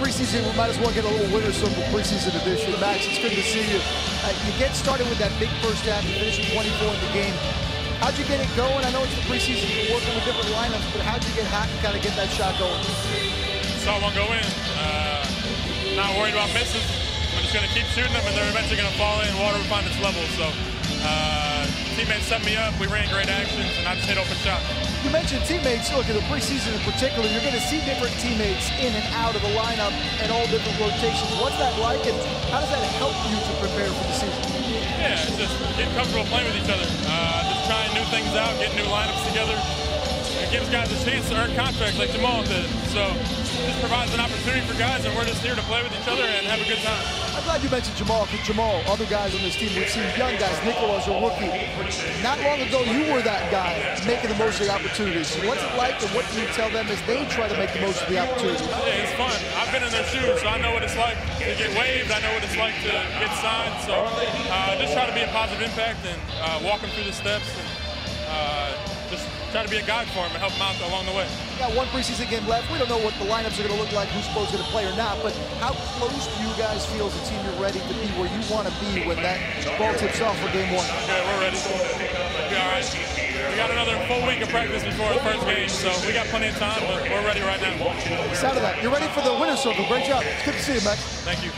preseason, we might as well get a little winter circle preseason edition. Max, it's good to see you. Uh, you get started with that big first half, you finish with 24 in the game. How'd you get it going? I know it's the preseason, you're working with different lineups, but how'd you get hot and kind of get that shot going? Saw one go in. Uh, not worried about misses. I'm just going to keep shooting them, and they're eventually going to fall in. Water will find its level. So uh, teammates set me up. We ran great actions, and I just hit open shot. You mentioned teammates. Look, in the preseason in particular, you're going to see different teammates in and out of the lineup and all different rotations. What's that like, and how does that help you to prepare for the season? Yeah, it's just getting comfortable playing with each other. Uh, just trying new things out, getting new lineups together. It gives guys a chance to earn contracts like Jamal did. So this provides an opportunity for guys, and we're just here to play with each other and have a good time. I'm glad you mentioned Jamal, because Jamal, other guys on this team, we've seen young guys. Nikola's a rookie. Not long ago, you were that guy making the most of the opportunities. What's it like, and what do you tell them as they try to make the most of the opportunities? Yeah, it's fun. I've been in their shoes, so I know what it's like to get waived. I know what it's like to get signed. So uh, just try to be a positive impact and uh, walk them through the steps and uh, just try to be a guide for them and help them out along the way. Got one preseason game left. We don't know what the lineups are going to look like, who's supposed to play or not, but how close do you guys feel as a team you're ready to be where you want to be when that ball tips off for game one? Okay, we're ready. We'll be all right. We got another full week of practice before the first game, so we got plenty of time, but we're ready right now. Sound of that. You're ready for the winner's circle. Great job. It's good to see you, Max. Thank you.